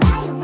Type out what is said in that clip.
Bye.